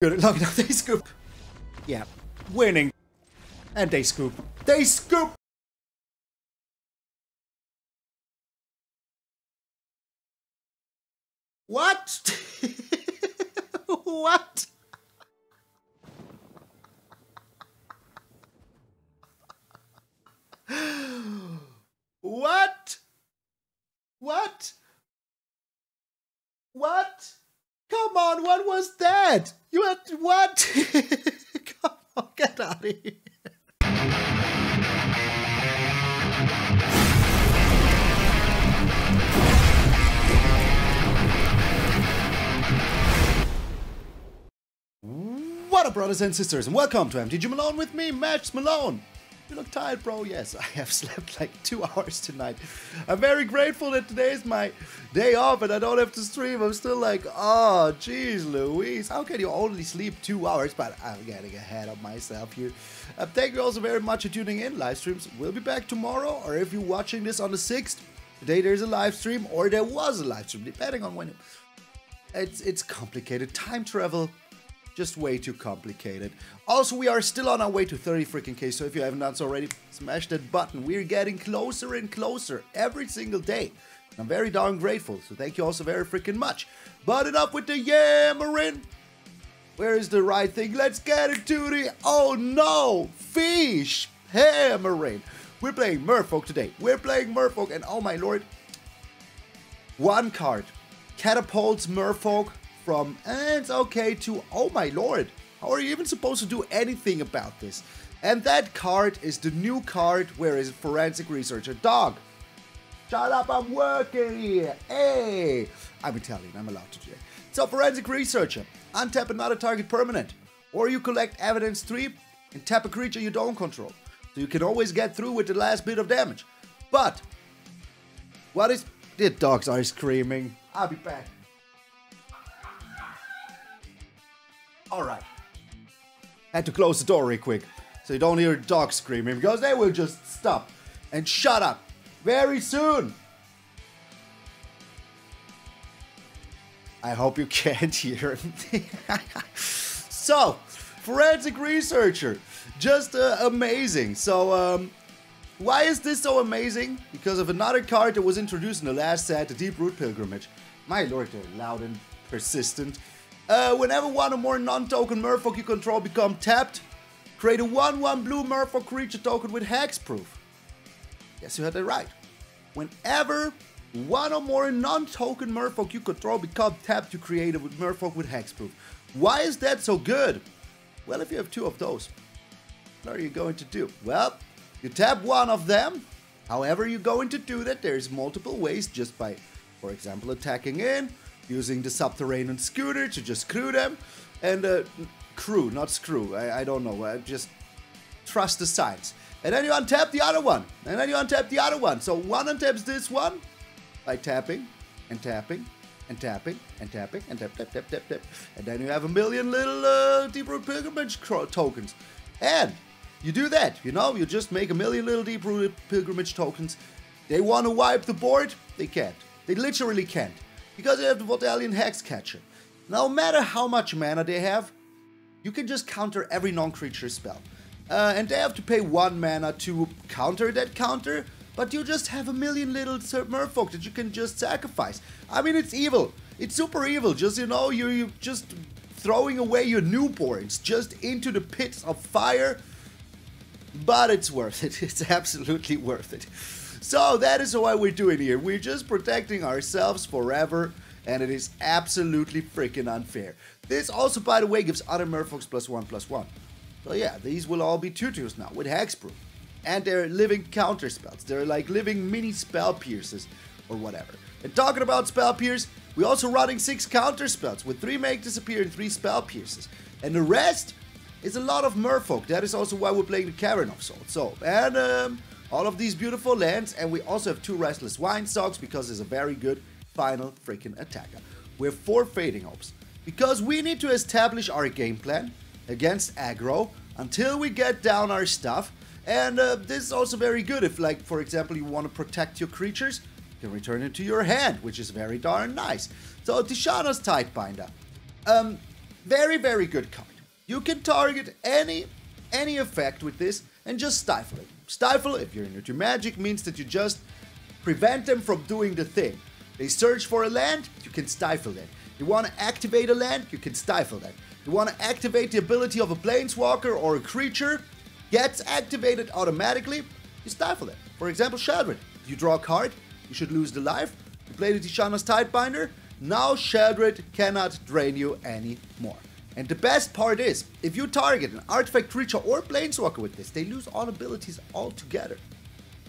Good. Look, now they scoop. Yeah. Winning. And they scoop. They scoop! What? what? What? What? What? Come on, what was that? You had what? Come on, get out of here. What up, brothers and sisters, and welcome to MTG Malone with me, Max Malone. You look tired, bro. Yes, I have slept like two hours tonight. I'm very grateful that today is my day off and I don't have to stream. I'm still like, oh, jeez, Louise. How can you only sleep two hours? But I'm getting ahead of myself here. Uh, thank you also very much for tuning in. Live streams will be back tomorrow, or if you're watching this on the 6th, today there's a live stream, or there was a live stream, depending on when. It's, it's complicated. Time travel just way too complicated. Also, we are still on our way to 30 freaking K, so if you haven't done so already, smash that button. We're getting closer and closer every single day. I'm very darn grateful, so thank you also very freaking much. But enough with the yammering. Where is the right thing? Let's get into the. Oh no! Fish! Hammering! We're playing Merfolk today. We're playing Merfolk, and oh my lord. One card catapults Merfolk from and it's okay to oh my lord how are you even supposed to do anything about this? And that card is the new card where is forensic researcher dog. Shut up i'm working. Here hey. I'm italian i'm allowed to do it so forensic researcher untap another target permanent. Or you collect evidence 3 and tap a creature you don't control. So you can always get through with the last bit of damage. But what is the dogs are screaming. I'll be back Alright. Had to close the door real quick. So you don't hear dogs screaming because they will just stop and shut up very soon. I hope you can't hear him. so, forensic researcher, just uh, amazing. So, um, why is this so amazing? Because of another card that was introduced in the last set, the Deeproot Pilgrimage. My lord, they're loud and persistent. Uh, whenever one or more non-token Merfolk you control become tapped, create a 1-1 blue Merfolk creature token with hexproof. Yes, you heard that right. Whenever one or more non-token Merfolk you control become tapped, you create a Merfolk with hexproof. Why is that so good? Well, if you have two of those, what are you going to do? Well, you tap one of them. However you're going to do that, there's multiple ways just by, for example, attacking in, using the Subterranean Schooner to just crew them. And uh, crew not screw I, I don't know I just trust the signs and then you untap the other one. And then you untap the other one. So one untaps this one by tapping and tapping and tapping and tapping and tap tap tap tap tap. And then you have a million little uh, Deeproot Pilgrimage tokens. And you do that you know you just make a million little deep root pilgrimage tokens. They want to wipe the board? They can't. They literally can't because they have the Vodalian Hexcatcher. No matter how much mana they have, you can just counter every non-creature spell. Uh, and they have to pay one mana to counter that counter, but you just have a million little merfolk that you can just sacrifice. I mean, it's evil. It's super evil. Just, you know, you're, you're just throwing away your newborns just into the pits of fire. But it's worth it. It's absolutely worth it. So that is what we're doing here. We're just protecting ourselves forever, and it is absolutely freaking unfair. This also, by the way, gives other Merfolks plus one plus one. So yeah, these will all be tutus now with Hexproof. And they're living counter spells. They're like living mini spell pierces or whatever. And talking about spell pierce, we're also running six counter spells with three make disappear and three spell pierces. And the rest is a lot of Merfolk. That is also why we're playing the Cavern of Souls. So, and um, all of these beautiful lands, and we also have two Restless Vinestalks because it's a very good final freaking attacker. We have four Fading Hopes because we need to establish our game plan against aggro until we get down our stuff. And uh, this is also very good if, like, for example, you want to protect your creatures, you can return it to your hand, which is very darn nice. So, Tishana's Tidebinder. Um, Very, very good card. You can target any any effect with this and just stifle it. Stifle, if you're into magic, means that you just prevent them from doing the thing. They search for a land, you can stifle that. You want to activate a land, you can stifle that. You want to activate the ability of a planeswalker or a creature, gets activated automatically, you stifle it. For example, Sheoldred. You draw a card, you should lose the life. You play the Tishana's Tidebinder, now Sheoldred cannot drain you anymore. And the best part is, if you target an artifact creature or planeswalker with this, they lose all abilities altogether.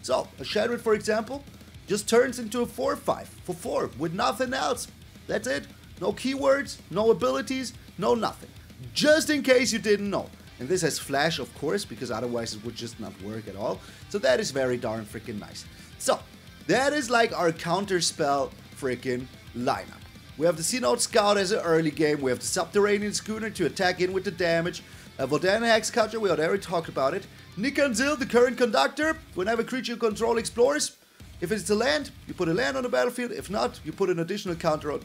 So, a Sheoldred, for example, just turns into a 4-5 for 4 with nothing else. That's it. No keywords, no abilities, no nothing. Just in case you didn't know. And this has flash, of course, because otherwise it would just not work at all. So that is very darn freaking nice. So, that is like our counter spell freaking lineup. We have the Cenote Scout as an early game. We have the Subterranean Schooner to attack in with the damage. A Vodalian Hexcatcher, we already talked about it. Nicanzil, the current conductor. Whenever creature you control explores, if it's a land, you put a land on the battlefield. If not, you put an additional counter on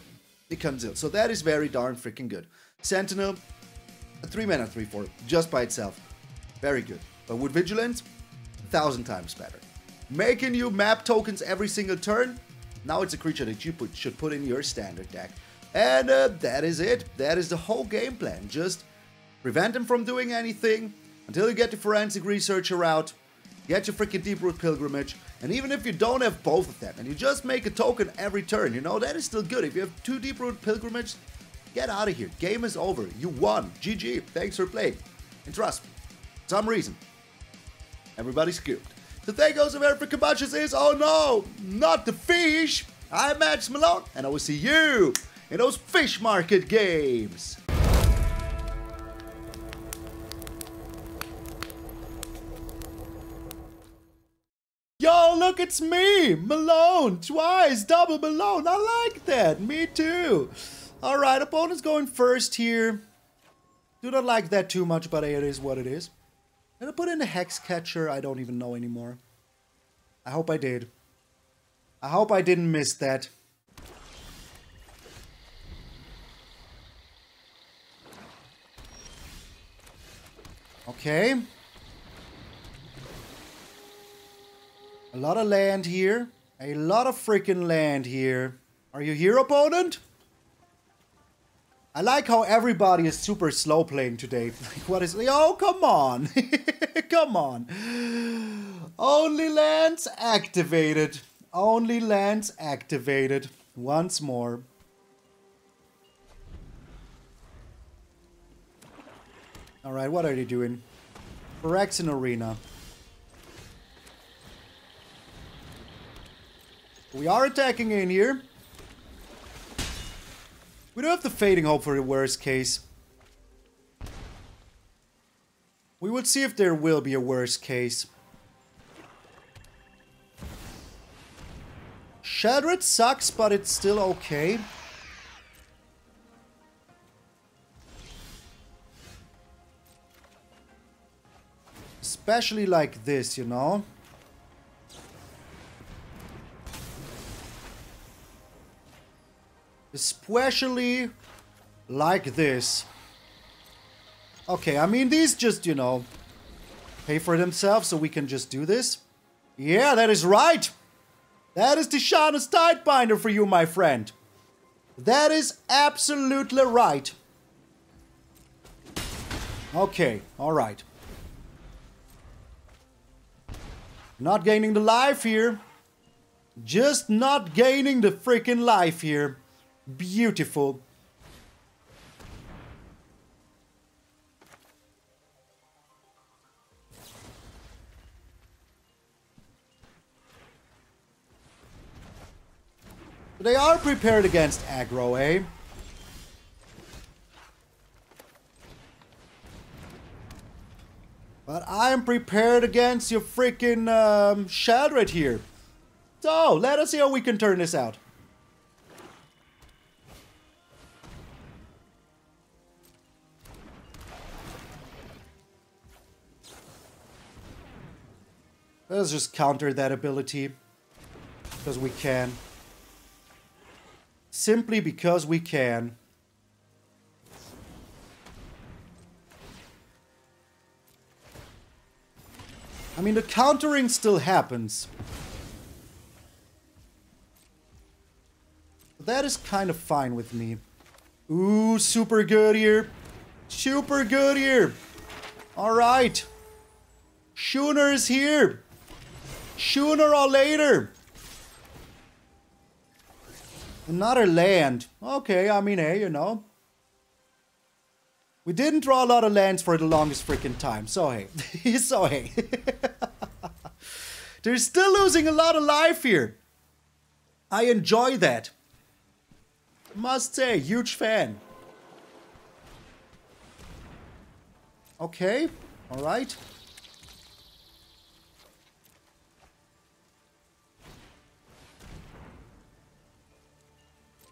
Nicanzil. So that is very darn freaking good. Sentinel, a 3 mana 3 4, just by itself. Very good. But with Vigilance, a thousand times better. Making you map tokens every single turn, now it's a creature that you put, should put in your standard deck. And uh, that is it. That is the whole game plan. Just prevent them from doing anything until you get the Forensic Researcher out, get your freaking Deeproot Pilgrimage, and even if you don't have both of them, and you just make a token every turn, you know, that is still good. If you have two Deeproot Pilgrimage, get out of here. Game is over. You won. GG. Thanks for playing. And trust me, for some reason, everybody's scooped. The goes of Eric Kabachis is, oh no, not the fish. I'm Max Malone, and I will see you in those fish market games. Yo, look, it's me, Malone, twice, double Malone. I like that. Me too. All right, opponent's going first here. Do not like that too much, but it is what it is. Did I put in a hex catcher? I don't even know anymore. I hope I did. I hope I didn't miss that. Okay. A lot of land here. A lot of freaking land here. Are you here, opponent? I like how everybody is super slow playing today. What is... Oh, come on. come on. Only lands activated. Only lands activated. Once more. Alright, what are they doing? Phyrexian Arena. We are attacking in here. We do have the Fading Hope for the worst case. We will see if there will be a worst case. Sheoldred sucks, but it's still okay. Especially like this, you know? Especially like this. Okay, I mean, these just, you know, pay for themselves so we can just do this. Yeah, that is right. That is Tishana's Tidebinder for you, my friend. That is absolutely right. Okay, alright. Not gaining the life here. Just not gaining the freaking life here. Beautiful. They are prepared against aggro, eh? But I'm prepared against your freaking um, Sheoldred here. So, let us see how we can turn this out. Let's just counter that ability. Because we can. Simply because we can. I mean, the countering still happens. That is kind of fine with me. Ooh, super good here. Super good here. All right. Schooner is here. Sooner or later. Another land. Okay, I mean, hey, you know. We didn't draw a lot of lands for the longest freaking time. So hey. so hey. They're still losing a lot of life here. I enjoy that. Must say, huge fan. Okay, alright.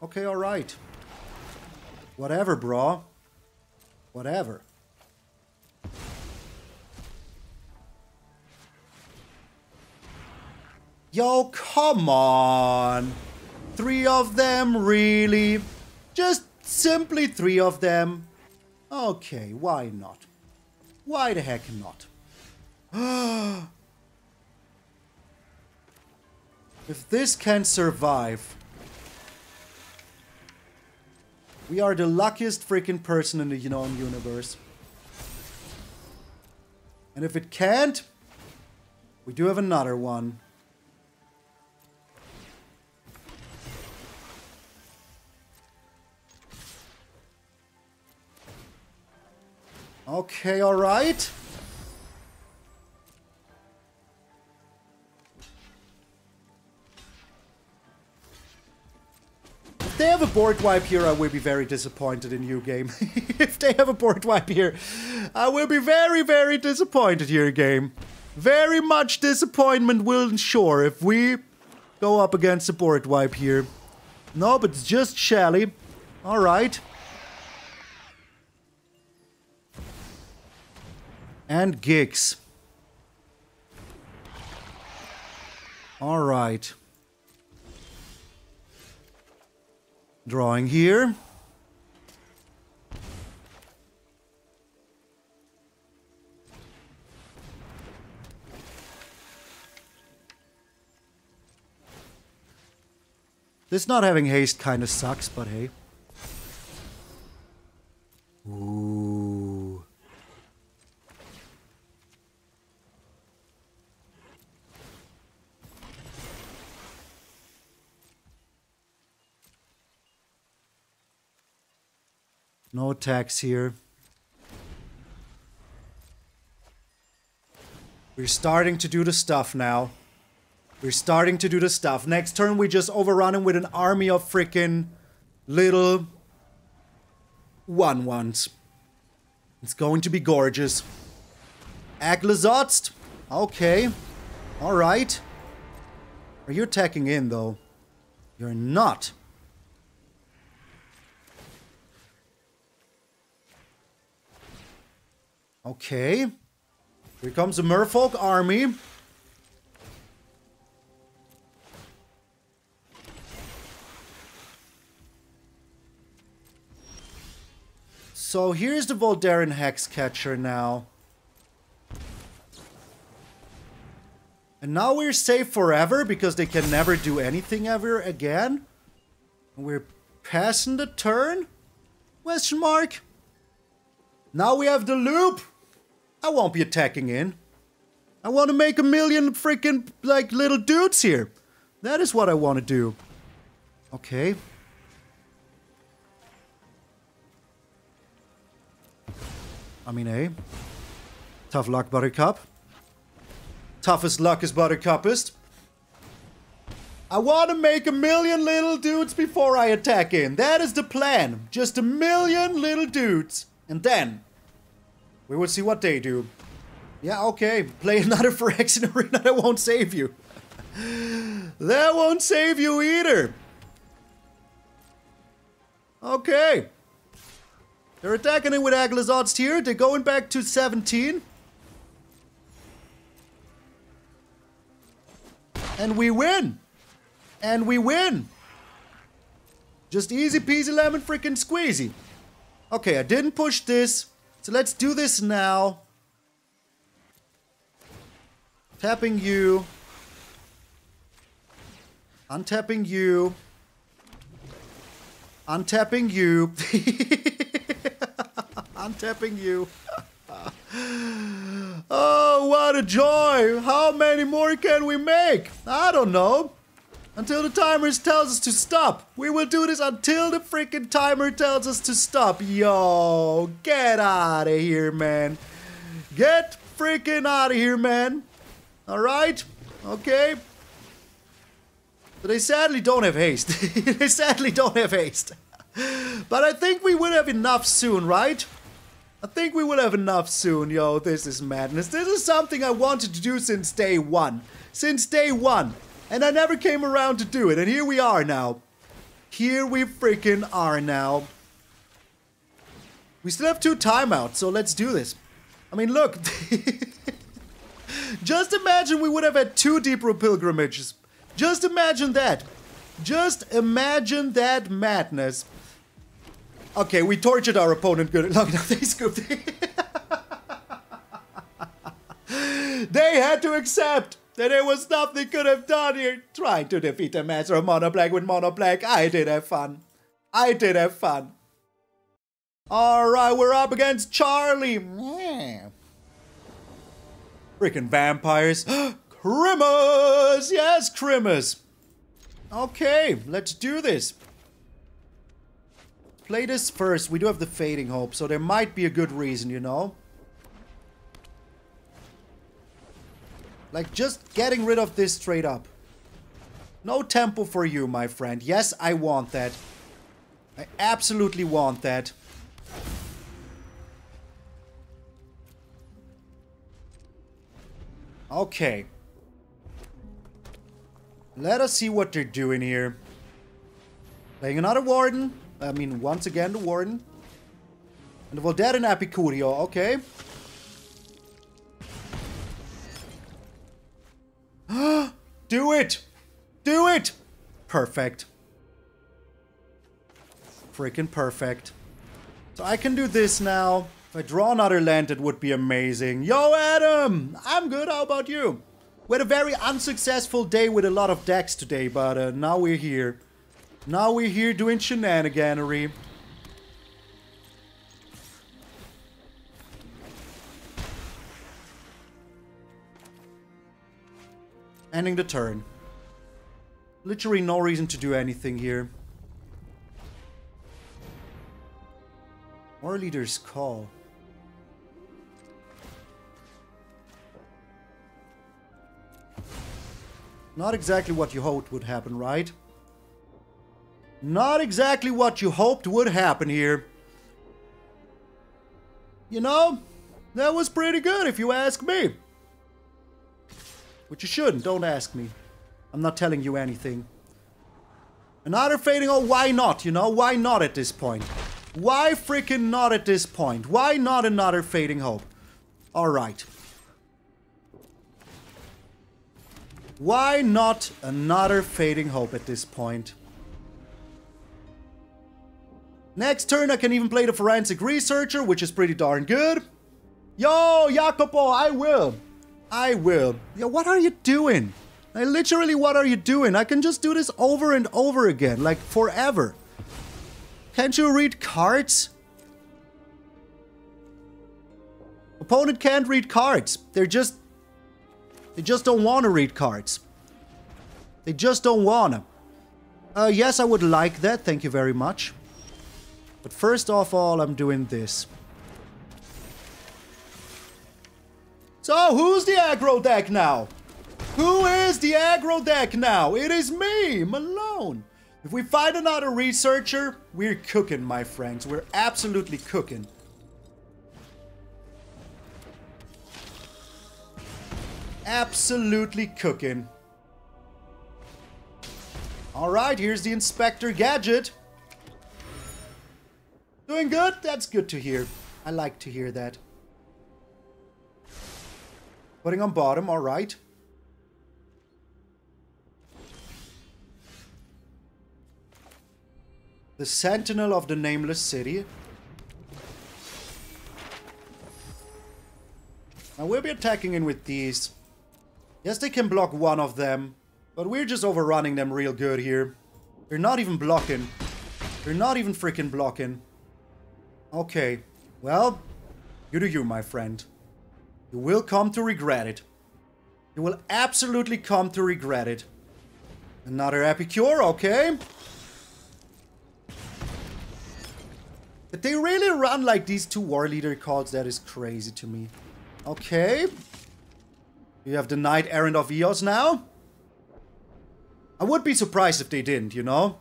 Okay, alright. Whatever, bro. Whatever. Yo, come on. Three of them, really? Just simply three of them? Okay, why not? Why the heck not? if this can survive, we are the luckiest freaking person in the known universe. And if it can't, we do have another one. Okay, alright. Board wipe here, I will be very disappointed in you, game. if they have a board wipe here, I will be very, very disappointed here, game. Very much disappointment will ensure if we go up against a board wipe here. No, but it's just Shelly. Alright. And Gigs. Alright. Drawing here. This not having haste kind of sucks, but hey. Ooh. No attacks here. We're starting to do the stuff now. We're starting to do the stuff. Next turn, we just overrun him with an army of freaking little one ones. It's going to be gorgeous. Aclazotz. Okay. Alright. Are you attacking in, though? You're not. Okay. Here comes the merfolk army. So here's the Vodalian Hexcatcher now. And now we're safe forever because they can never do anything ever again. We're passing the turn? Question mark? Now we have the loop. I won't be attacking in. I want to make a million freaking, like, little dudes here. That is what I want to do. Okay. I mean, hey. Tough luck, Buttercup. Toughest luck is Buttercupist. I want to make a million little dudes before I attack in. That is the plan. Just a million little dudes. And then we will see what they do. Yeah, okay. Play another Phyrexian Arena. That won't save you. that won't save you either. Okay. They're attacking it with Aclazotz here. They're going back to 17. And we win. And we win. Just easy peasy lemon freaking squeezy. Okay, I didn't push this. So let's do this now. Tapping you. Untapping you. Untapping you. Untapping you. oh, what a joy! How many more can we make? I don't know. Until the timer tells us to stop. We will do this until the freaking timer tells us to stop. Yo, get out of here, man. Get freaking out of here, man. Alright? Okay. But they sadly don't have haste. they sadly don't have haste. But I think we will have enough soon, right? I think we will have enough soon, yo. This is madness. This is something I wanted to do since day one. Since day one. And I never came around to do it. And here we are now. Here we freaking are now. We still have two timeouts, so let's do this. I mean, look. Just imagine we would have had two Deep Deeper pilgrimages. Just imagine that. Just imagine that madness. Okay, we tortured our opponent good enough. They scooped. they had to accept that there was nothing could have done here trying to defeat the master of Mono Black with Mono Black. I did have fun. I did have fun. Alright, we're up against Charlie. Freaking vampires. Crimmers! Yes, Crimmers! Okay, let's do this. Play this first. We do have the Fading Hope, so there might be a good reason, you know? Like, just getting rid of this straight up. No tempo for you, my friend. Yes, I want that. I absolutely want that. Okay. Let us see what they're doing here. Playing another Warden. I mean, once again, the Warden. And the and Epicurio. Okay. Do it! Do it! Perfect. Freaking perfect. So I can do this now. If I draw another land, it would be amazing. Yo, Adam! I'm good, how about you? We had a very unsuccessful day with a lot of decks today, but uh, now we're here. Now we're here doing shenaniganery. Ending the turn. Literally no reason to do anything here. Warleader's Call. Not exactly what you hoped would happen, right? Not exactly what you hoped would happen here. You know, that was pretty good if you ask me. Which you shouldn't. Don't ask me. I'm not telling you anything. Another fading. Oh, why not? You know, why not at this point? Why freaking not at this point? Why not another fading hope? Alright. Why not another fading hope at this point? Next turn I can even play the forensic researcher, which is pretty darn good. Yo, Jacopo, I will. I will. What are you doing? Like, literally, what are you doing? I can just do this over and over again, like forever. Can't you read cards? Opponent can't read cards. They're just... They just don't want to read cards. They just don't want to. Uh, yes, I would like that. Thank you very much. But first of all, I'm doing this. So, who's the aggro deck now? Who is the aggro deck now? It is me, Malone. If we find another researcher, we're cooking, my friends. We're absolutely cooking. Absolutely cooking. Alright, here's the Inspector Gadget. Doing good? That's good to hear. I like to hear that. Putting on bottom, alright. The Sentinel of the Nameless City. Now we'll be attacking in with these. Yes, they can block one of them, but we're just overrunning them real good here. They're not even blocking. They're not even freaking blocking. Okay, well, you do you, my friend. You will come to regret it. You will absolutely come to regret it. Another Epicure, okay. But they really run like these two War Leader cards, that is crazy to me. Okay. You have the Knight Errant of Eos now. I would be surprised if they didn't, you know?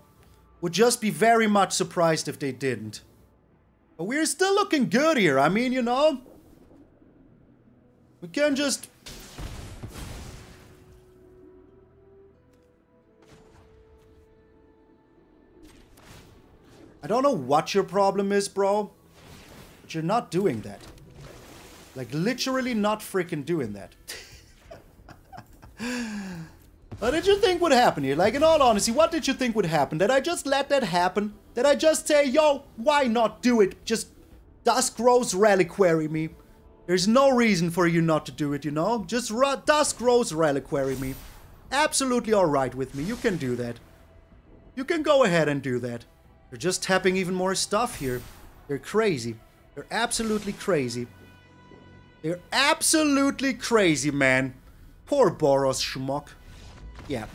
Would just be very much surprised if they didn't. But we're still looking good here. I mean, you know? We can just... I don't know what your problem is, bro. But you're not doing that. Like, literally not freaking doing that. what did you think would happen here? Like, in all honesty, what did you think would happen? Did I just let that happen? Did I just say, yo, why not do it? Just Duskrose Reliquary me. There's no reason for you not to do it, you know? Just Duskrose Reliquary me. Absolutely alright with me. You can do that. You can go ahead and do that. They're just tapping even more stuff here. They're crazy. They're absolutely crazy. They're absolutely crazy, man. Poor Boros schmuck. Yeah.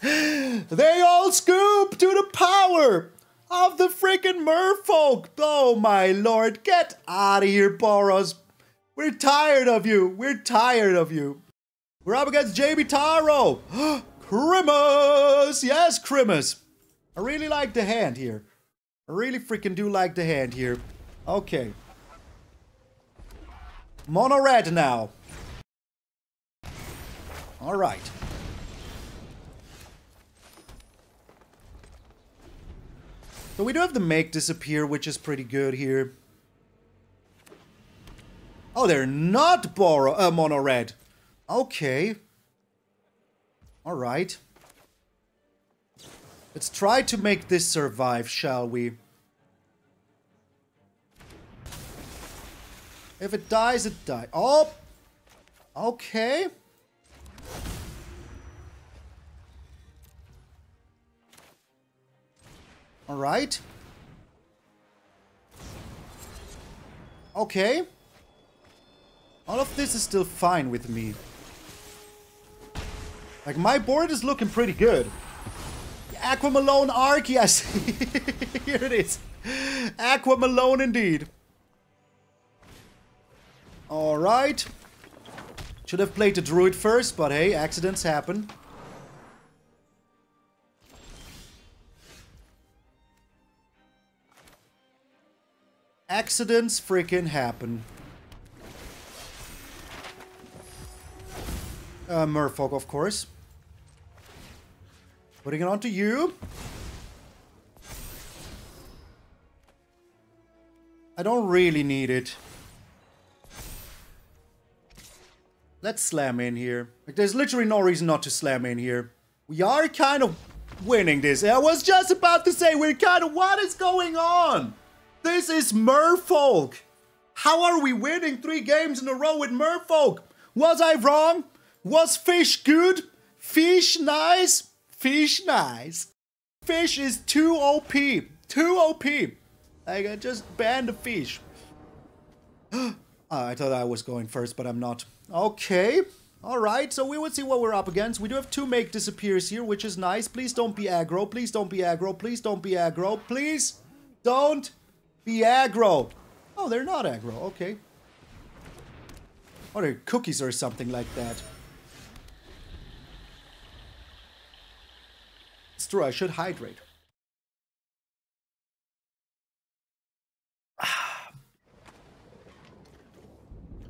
they all scoop to the power of the freaking merfolk. Oh my lord, get out of here, Boros. We're tired of you. We're tired of you. We're up against JB Taro. Crimus! Yes, Crimus. I really like the hand here. I really freaking do like the hand here. Okay. Mono red now. Alright. So we do have the make disappear, which is pretty good here. Oh, they're not borrow uh, mono red. Okay. Alright. Let's try to make this survive, shall we? If it dies, it dies. Oh! Okay. Alright. Okay. All of this is still fine with me. Like, my board is looking pretty good. Aqua Malone Arc, yes. Here it is. Aqua Malone indeed. Alright. Should have played the Druid first, but hey, accidents happen. Accidents freaking happen. Uh, of course. Putting it onto you. I don't really need it. Let's slam in here. Like, there's literally no reason not to slam in here. We are kind of winning this. I was just about to say, we're kind of... What is going on? This is Merfolk. How are we winning three games in a row with Merfolk? Was I wrong? Was fish good? Fish nice? Fish nice. Fish is too OP. Too OP. Like, I just banned the fish. oh, I thought I was going first, but I'm not. Okay. Alright, so we will see what we're up against. We do have two make disappears here, which is nice. Please don't be aggro. Please don't be aggro. Please don't be aggro. Please don't be aggro. Oh, they're not aggro. Okay. Or they're cookies or something like that. It's true, I should hydrate.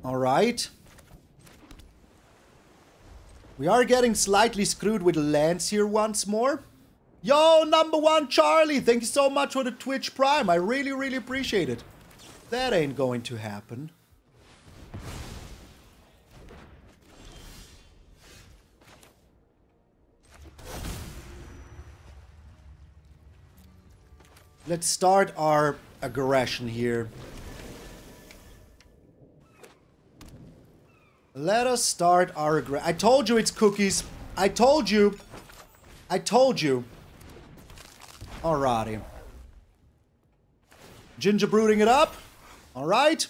Alright. We are getting slightly screwed with lands here once more. Yo, number one Charlie, thank you so much for the Twitch Prime. I really, really appreciate it. That ain't going to happen. Let's start our aggression here. Let us start our... Aggression. I told you it's cookies. I told you. I told you. Alrighty. Ginger brooding it up. Alright.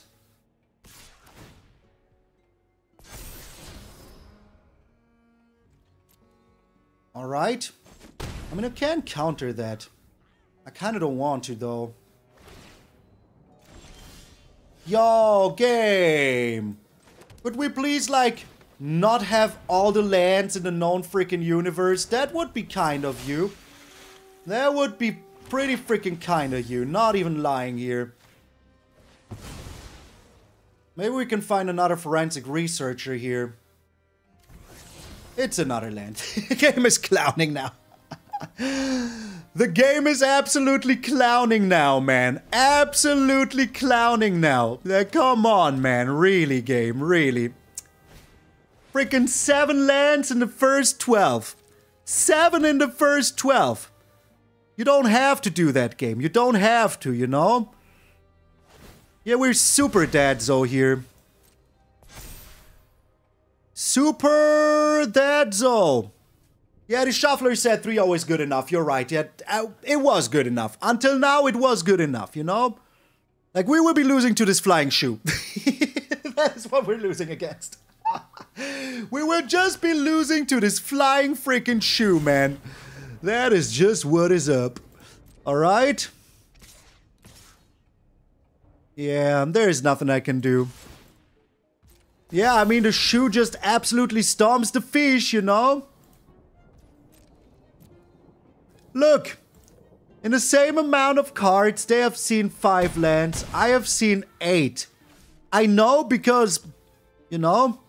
Alright. I mean, I can counter that. I kind of don't want to, though. Yo, game! Could we please, like, not have all the lands in the known freaking universe? That would be kind of you. That would be pretty freaking kind of you. Not even lying here. Maybe we can find another forensic researcher here. It's another land. the game is clowning now. the game is absolutely clowning now, man. Absolutely clowning now. Come on, man. Really, game. Really. Freaking seven lands in the first 12. Seven in the first 12. You don't have to do that game. You don't have to, you know? Yeah, we're super dead, Zo here. Super Deadzo. Yeah, the shuffler said 3 always good enough. You're right. Yeah, uh, it was good enough. Until now, it was good enough, you know? Like, we will be losing to this flying shoe. that is what we're losing against. we will just be losing to this flying freaking shoe, man. That is just what is up. Alright? Yeah, there is nothing I can do. Yeah, I mean, the shoe just absolutely stomps the fish, you know? Look! In the same amount of cards, they have seen five lands. I have seen eight. I know because, you know...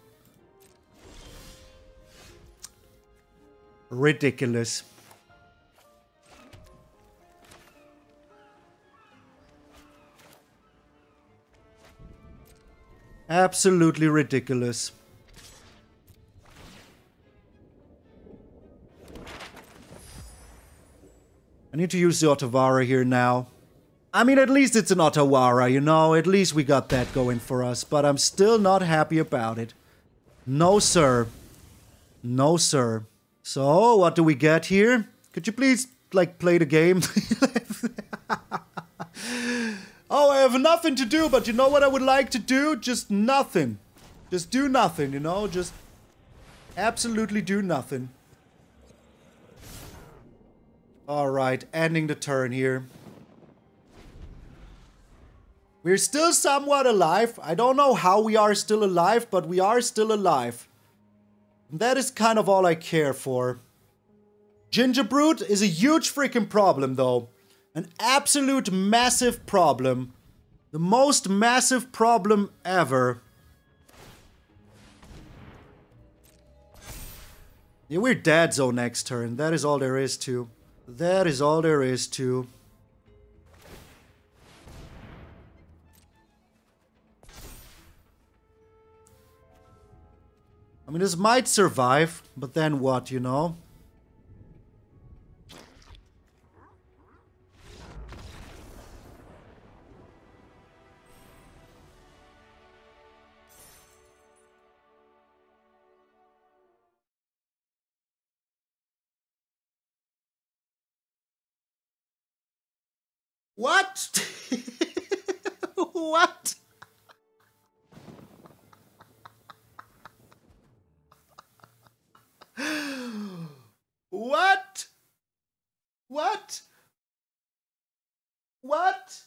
Ridiculous. Absolutely ridiculous. I need to use the Otawara here now. I mean, at least it's an Otawara, you know? At least we got that going for us. But I'm still not happy about it. No, sir. No, sir. So, what do we get here? Could you please, like, play the game? Oh, I have nothing to do, but you know what I would like to do? Just nothing. Just do nothing, you know? Just absolutely do nothing. Alright, ending the turn here. We're still somewhat alive. I don't know how we are still alive, but we are still alive. And that is kind of all I care for. Gingerbrute is a huge freaking problem, though. An absolute massive problem. The most massive problem ever. Yeah, we're dead zone next turn. That is all there is to. That is all there is to. I mean, this might survive, but then what, you know? What? what? what? What? What?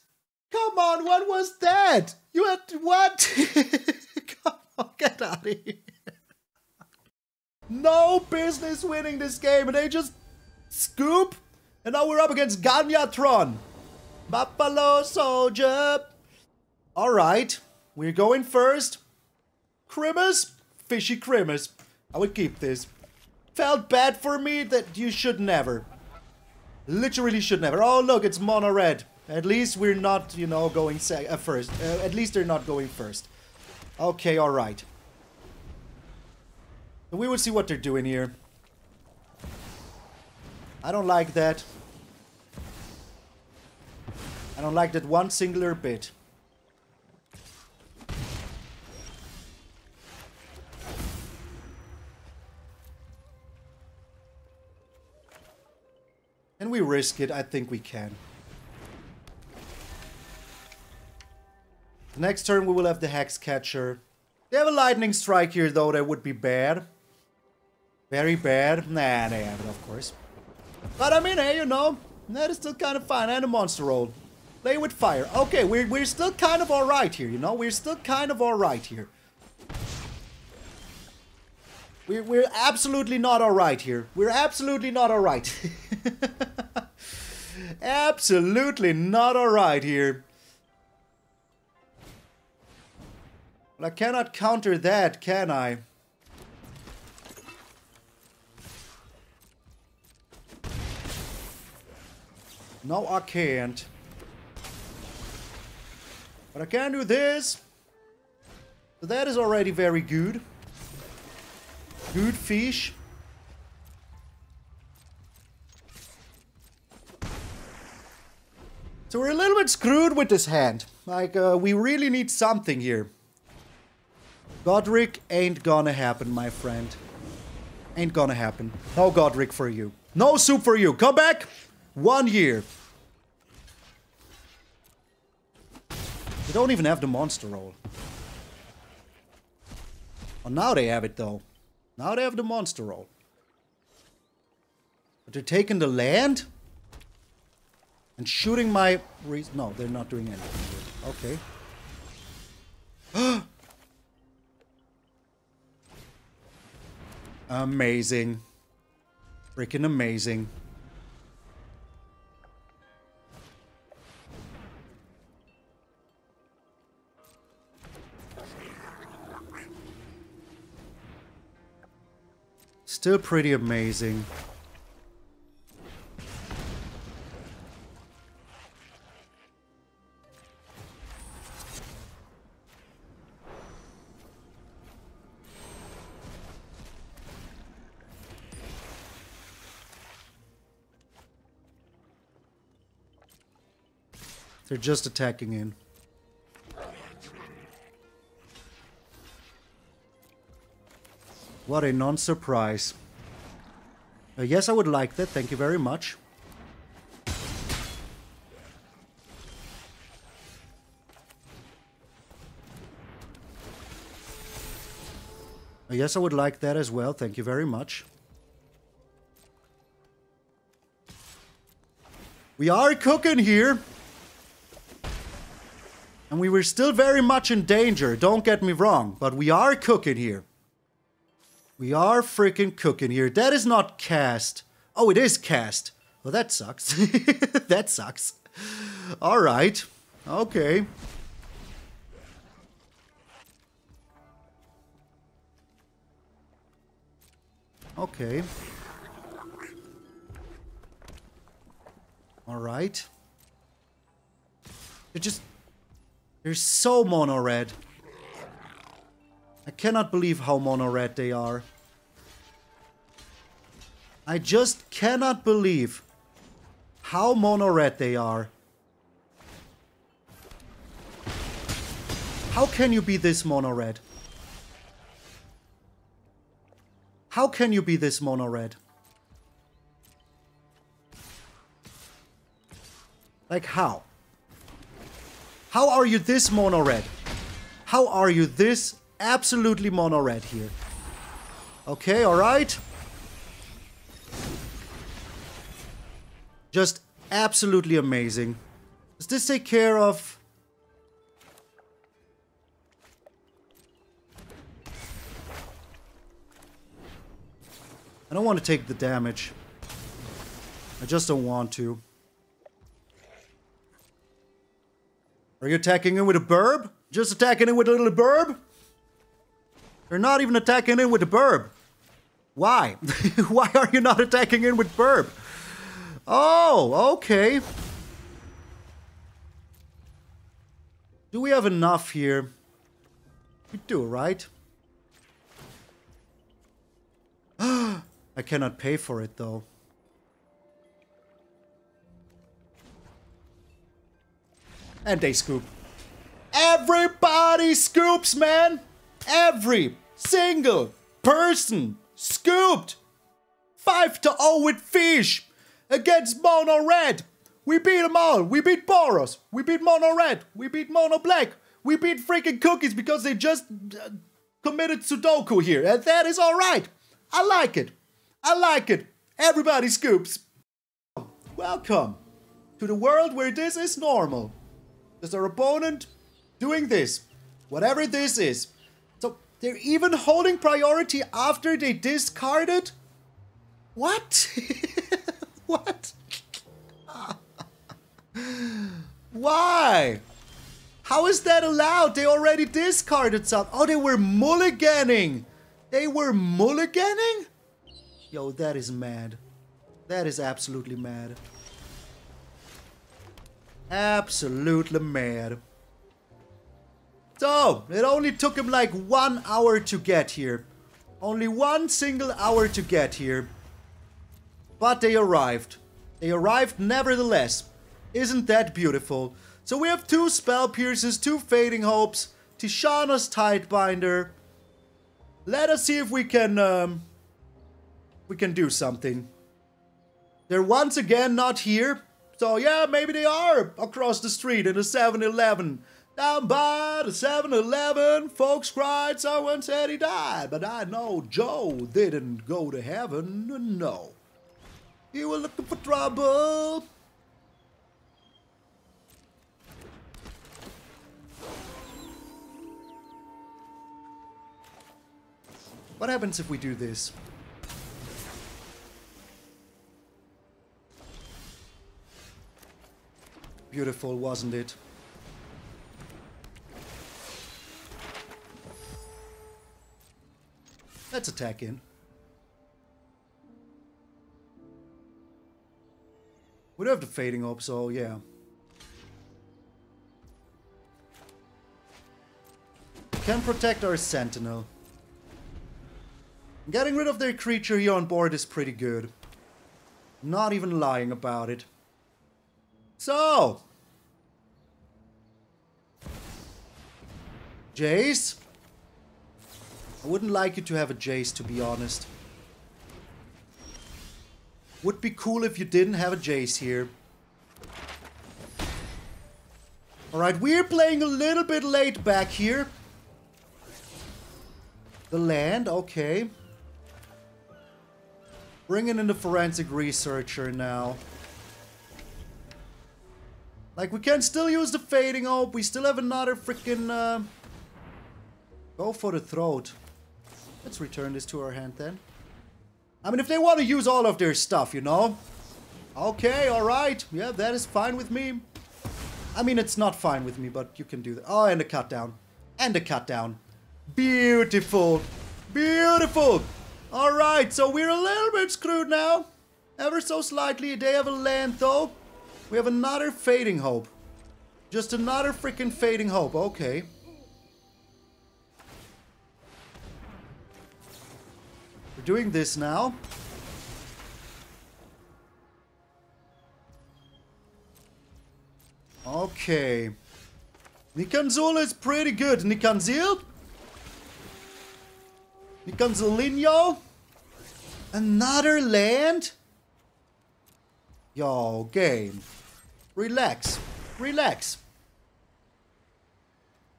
Come on, what was that? You had what? Come on, get out of here. No business winning this game, and they just scoop. And now we're up against Ganyatron. Buffalo Soldier. All right, we're going first. Crimmers, fishy crimmers. I would keep this. Felt bad for me that you should never. Literally should never. Oh, look, it's mono red. At least we're not, you know, going uh, first. Uh, at least they're not going first. Okay, all right. We will see what they're doing here. I don't like that. I don't like that one singular bit. Can we risk it? I think we can. The next turn we will have the Hexcatcher. They have a Lightning Strike here though, that would be bad. Very bad. Nah, they have it, of course. But I mean, hey, you know, that is still kind of fine. And a monster role. Play with fire. Okay, we're, we're still kind of alright here, you know? We're still kind of alright here. We're, we're absolutely not alright here. We're absolutely not alright. absolutely not alright here. But I cannot counter that, can I? No, I can't. But I can do this. So that is already very good. Good fish. So we're a little bit screwed with this hand. Like, uh, we really need something here. Goddric ain't gonna happen, my friend. Ain't gonna happen. No Goddric for you. No soup for you. Come back! One year. They don't even have the monster role. Oh, now they have it though. Now they have the monster role. But they're taking the land? And shooting my... No, they're not doing anything. Okay. amazing. Freaking amazing. Still pretty amazing. They're just attacking in. What a non-surprise. Uh, yes, I would like that. Thank you very much. Uh, yes, I would like that as well. Thank you very much. We are cooking here. And we were still very much in danger, don't get me wrong, but we are cooking here. We are freaking cooking here. That is not cast. Oh, it is cast. Well, that sucks. that sucks. All right. Okay. Okay. All right. They're just... They're so mono red. I cannot believe how mono red they are. I just cannot believe how mono red they are. How can you be this mono red? How can you be this mono red? Like how? How are you this mono red? How are you this absolutely mono red here. Okay, alright. Just absolutely amazing. Does this take care of... I don't want to take the damage. I just don't want to. Are you attacking him with a burb? Just attacking him with a little burb? They're not even attacking in with the burb. Why? Why are you not attacking in with burb? Oh, okay. Do we have enough here? We do, right? I cannot pay for it, though. And they scoop. Everybody scoops, man! Every single person scooped 5 to 0 with fish. against Mono Red. We beat them all. We beat Boros. We beat Mono Red. We beat Mono Black. We beat freaking Cookies because they just uh, committed Sudoku here. And that is alright. I like it. I like it. Everybody scoops. Welcome to the world where this is normal. There's our opponent doing this. Whatever this is. They're even holding priority after they discarded? What? what? Why? How is that allowed? They already discarded some. Oh, they were mulliganing. They were mulliganing? Yo, that is mad. That is absolutely mad. Absolutely mad. So, it only took him like one hour to get here. Only one single hour to get here. But they arrived. They arrived nevertheless. Isn't that beautiful? So we have two Spell Pierces, two Fading Hopes, Tishana's Tidebinder. Let us see if we can, um, we can do something. They're once again not here. So yeah, maybe they are across the street in a 7-Eleven. Down by the 7-Eleven, folks cried, someone said he died. But I know Joe didn't go to heaven, no. You were looking for trouble. What happens if we do this? Beautiful, wasn't it? Let's attack in. We do have the fading hope, so yeah. Can protect our sentinel. Getting rid of their creature here on board is pretty good. Not even lying about it. So. Jace? I wouldn't like you to have a Jace, to be honest. Would be cool if you didn't have a Jace here. Alright, we're playing a little bit late back here. The land, okay. Bringing in the forensic researcher now. Like, we can still use the fading hope. We still have another freaking... Uh... Go for the throat. Let's return this to our hand then. I mean, if they want to use all of their stuff, you know? Okay, alright. Yeah, that is fine with me. I mean, it's not fine with me, but you can do that. Oh, and a cut down. And a cut down. Beautiful. Beautiful. Alright, so we're a little bit screwed now. Ever so slightly. They have a land though. We have another fading hope. Just another freaking fading hope. Okay. We're doing this now. Okay. Nikanzul is pretty good. Nicanzil? Nikanzilinho? Another land? Yo, game. Relax. Relax.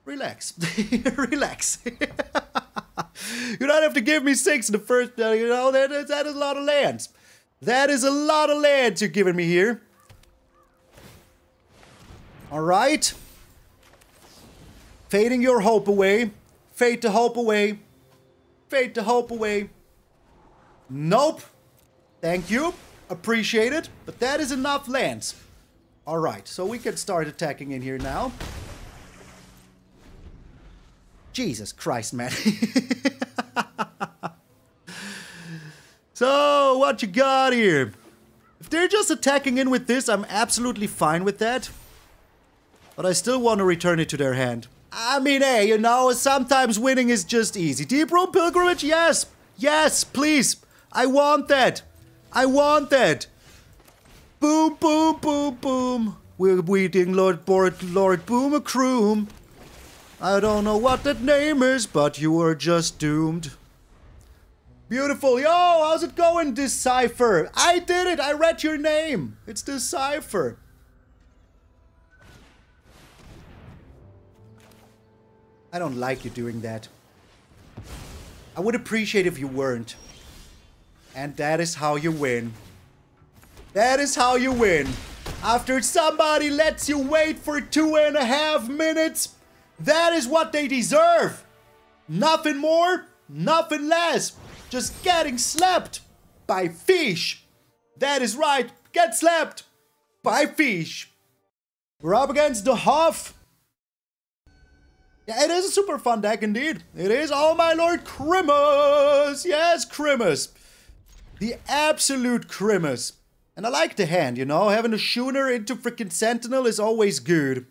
Relax. Relax. you don't have to give me six in the first, uh, you know, that is, that is a lot of lands. That is a lot of lands you're giving me here. Alright. Fading your hope away. Fade to hope away. Fade to hope away. Nope. Thank you. Appreciate it. But that is enough lands. Alright, so we can start attacking in here now. Jesus Christ, man. so, what you got here? If they're just attacking in with this, I'm absolutely fine with that. But I still want to return it to their hand. I mean, hey, you know, sometimes winning is just easy. Deeproot Pilgrimage? Yes. Yes, please. I want that. I want that. Boom, boom, boom, boom. We're waiting, Lord Lord, Lord Boom I don't know what that name is, but you are just doomed. Beautiful. Yo, how's it going, Decipher? I did it. I read your name. It's Decipher. I don't like you doing that. I would appreciate if you weren't. And that is how you win. That is how you win. After somebody lets you wait for two and a half minutes, that is what they deserve. Nothing more, nothing less. Just getting slapped by fish. That is right, get slapped by fish. We're up against the Huff. Yeah, it is a super fun deck indeed. It is. Oh my lord, Krimus! Yes, Krimus. The absolute Krimus. And I like the hand, you know? Having a Schooner into freaking Sentinel is always good.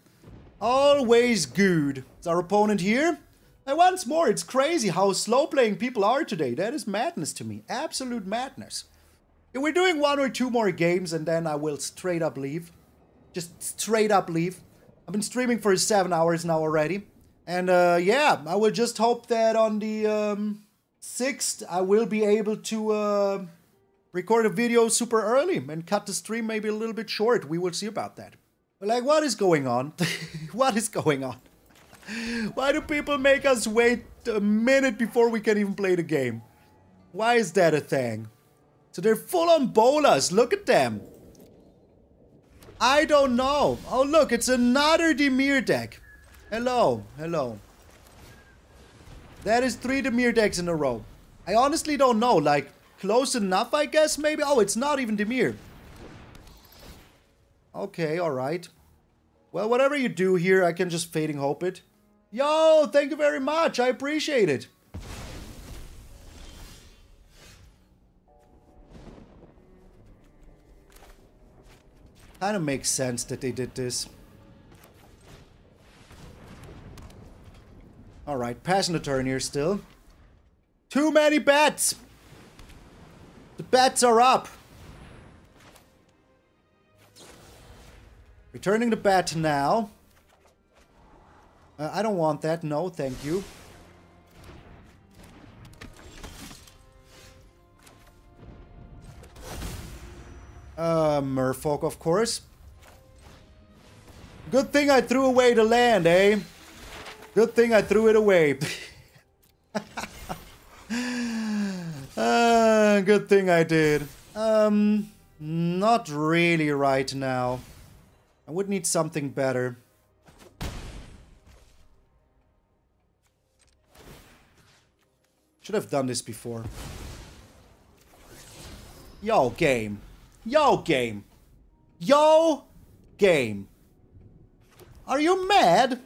Always good. Is our opponent here? And once more, it's crazy how slow playing people are today. That is madness to me. Absolute madness. If we're doing one or two more games and then I will straight up leave. Just straight up leave. I've been streaming for seven hours now already. And uh, yeah, I will just hope that on the um, 6th I will be able to uh, record a video super early and cut the stream maybe a little bit short. We will see about that. Like, what is going on? what is going on? Why do people make us wait a minute before we can even play the game? Why is that a thing? So they're full on bolas. Look at them. I don't know. Oh, look, it's another Dimir deck. Hello, hello. That is three Dimir decks in a row. I honestly don't know, like, close enough, I guess, maybe? Oh, it's not even Dimir. Okay, alright. Well, whatever you do here, I can just Fading Hope it. Yo, thank you very much, I appreciate it. Kind of makes sense that they did this. Alright, passing the turn here still. Too many bets! The bets are up! Returning the bat now. Uh, I don't want that. No, thank you. Uh, Merfolk, of course. Good thing I threw away the land, eh? Good thing I threw it away. uh, good thing I did. Um, not really right now. I would need something better. Should have done this before. Yo, game. Yo, game. Yo, game. Are you mad?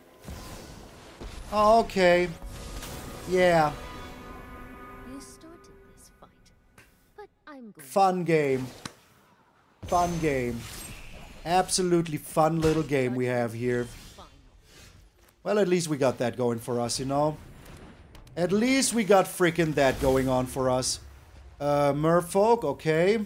Oh, okay. Yeah. You started this fight, but I'm going Fun game. Fun game. Absolutely fun little game we have here. Well, at least we got that going for us, you know? At least we got freaking that going on for us. Uh, Merfolk, okay.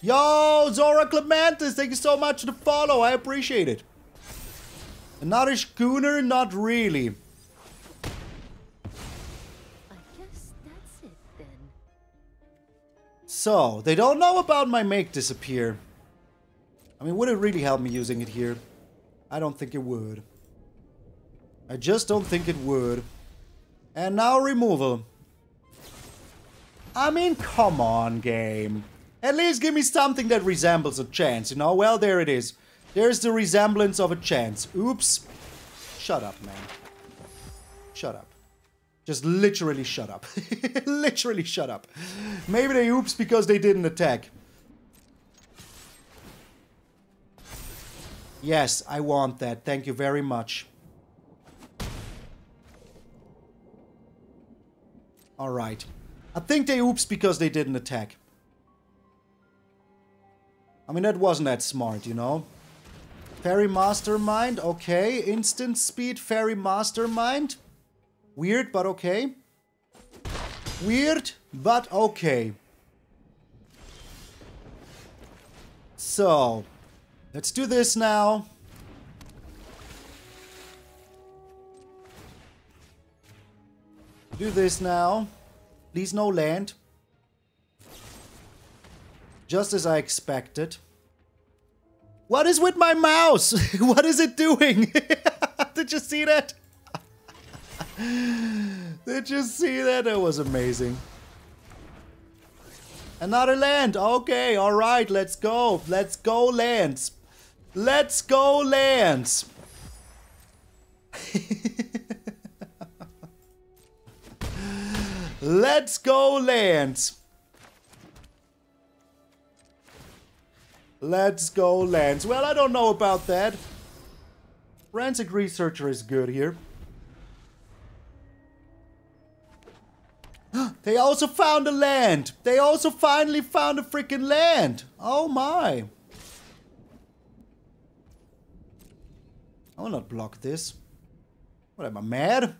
Yo, Zora Clementis, thank you so much for the follow. I appreciate it. Another schooner? Not really. So, they don't know about my make disappear. I mean, would it really help me using it here? I don't think it would. I just don't think it would. And now removal. I mean, come on, game. At least give me something that resembles a chance, you know? Well, there it is. There's the resemblance of a chance. Oops. Shut up, man. Shut up. Just literally shut up. literally shut up. Maybe they oops because they didn't attack. Yes, I want that. Thank you very much. Alright. I think they oops because they didn't attack. I mean, that wasn't that smart, you know? Faerie Mastermind, okay. Instant speed Faerie Mastermind. Weird, but okay. Weird, but okay. So, let's do this now. Do this now. Please no land. Just as I expected. What is with my mouse? what is it doing? Did you see that? Did you see that? That was amazing. Another land. Okay, alright, let's go. Let's go, lands. Let's go, lands. let's go, lands. Let's go, lands. Well, I don't know about that. Forensic Researcher is good here. they also found a land. They also finally found a freaking land. Oh my. I will not block this. What am I mad?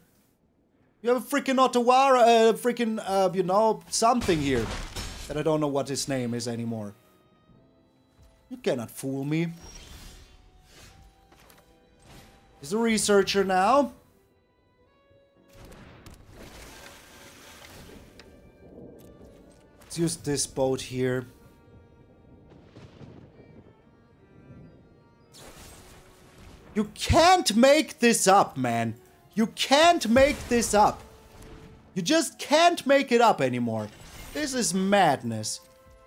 You have a freaking Otawara, uh, freaking, uh, you know, something here. That I don't know what his name is anymore. You cannot fool me. He's a researcher now. Let's use this boat here. You can't make this up, man. You can't make this up. You just can't make it up anymore. This is madness.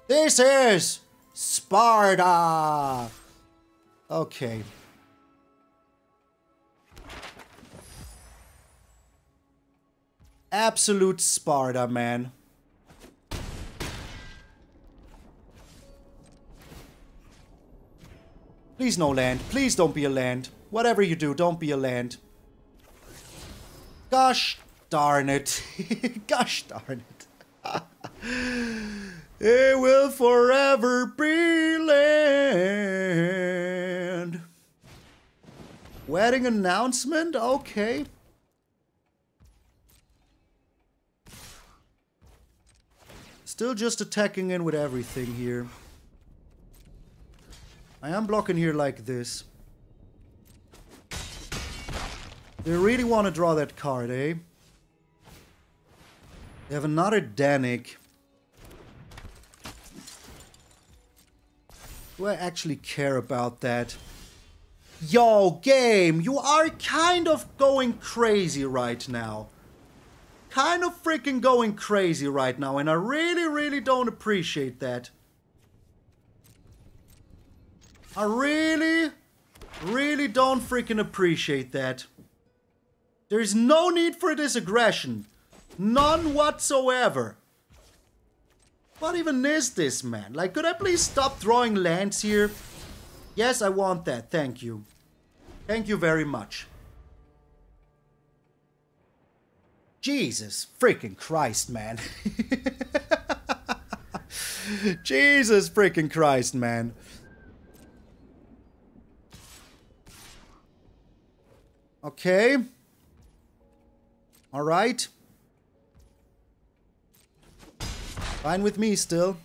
This is Sparta! Okay. Absolute Sparta, man. Please no land. Please don't be a land. Whatever you do, don't be a land. Gosh darn it. Gosh darn it. it will forever be land. Wedding announcement? Okay. Still just attacking in with everything here. I am blocking here like this. They really want to draw that card, eh? They have another Danik. Do I actually care about that? Yo, game, you are kind of going crazy right now. Kind of freaking going crazy right now, and I really, really don't appreciate that. I really, really don't freaking appreciate that. There's no need for this aggression. None whatsoever. What even is this, man? Like, could I please stop throwing lands here? Yes, I want that. Thank you. Thank you very much. Jesus freaking Christ, man. Jesus freaking Christ, man. Okay. All right. Fine with me still.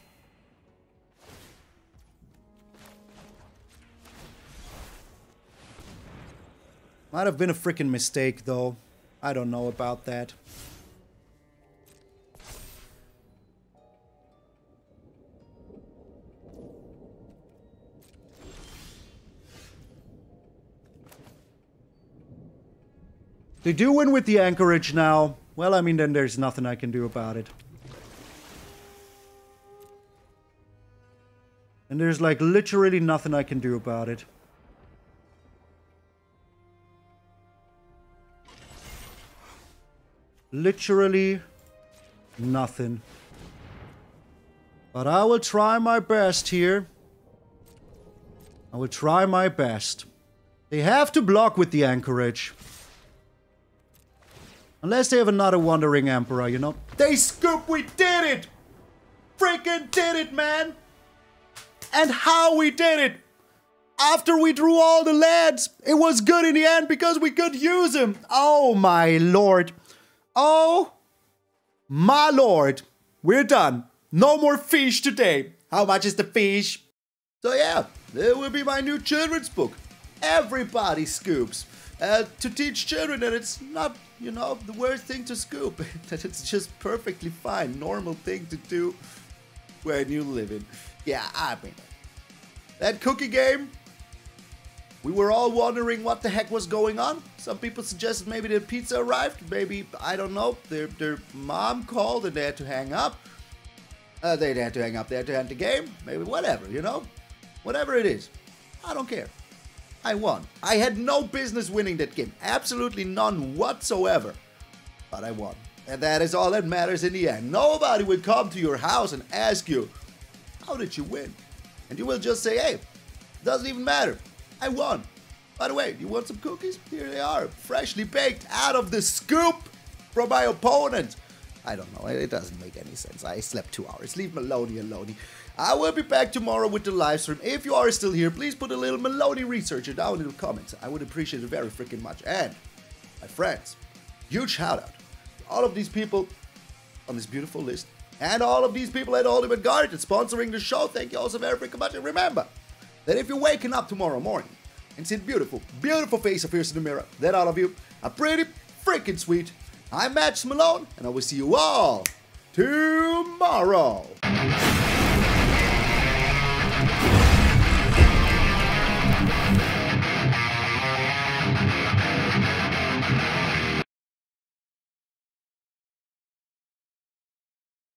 Might have been a freaking mistake, though. I don't know about that. They do win with the anchorage now. Well, I mean, then there's nothing I can do about it. And there's like literally nothing I can do about it. Literally nothing. But I will try my best here. I will try my best. They have to block with the anchorage. Unless they have another Wandering Emperor, you know. They scoop, we did it! Freaking did it, man! And how we did it! After we drew all the lads, it was good in the end because we could use them. Oh my lord. Oh my lord. We're done. No more fish today. How much is the fish? So yeah, it will be my new children's book. Everybody scoops. Uh, to teach children that it's not, you know, the worst thing to scoop. that it's just perfectly fine, normal thing to do where you live in. Yeah, I mean, that cookie game. We were all wondering what the heck was going on. Some people suggested maybe the pizza arrived. Maybe I don't know. Their their mom called and they had to hang up. Uh, they had to hang up. They had to end the game. Maybe whatever, you know, whatever it is. I don't care. I won. I had no business winning that game. Absolutely none whatsoever. But I won. And that is all that matters in the end. Nobody will come to your house and ask you, How did you win? And you will just say, Hey, doesn't even matter. I won. By the way, you want some cookies? Here they are, freshly baked out of the scoop from my opponent. I don't know. It doesn't make any sense. I slept two hours. Leave Maloney alone. I will be back tomorrow with the live stream. If you are still here, please put a little Maloney researcher down in the comments. I would appreciate it very freaking much. And my friends, huge shout out to all of these people on this beautiful list and all of these people at Ultimate that's sponsoring the show. Thank you all so very freaking much. And remember that if you're waking up tomorrow morning and see the beautiful, beautiful face yours in the mirror, then all of you are pretty freaking sweet. I'm Max Malone, and I will see you all tomorrow.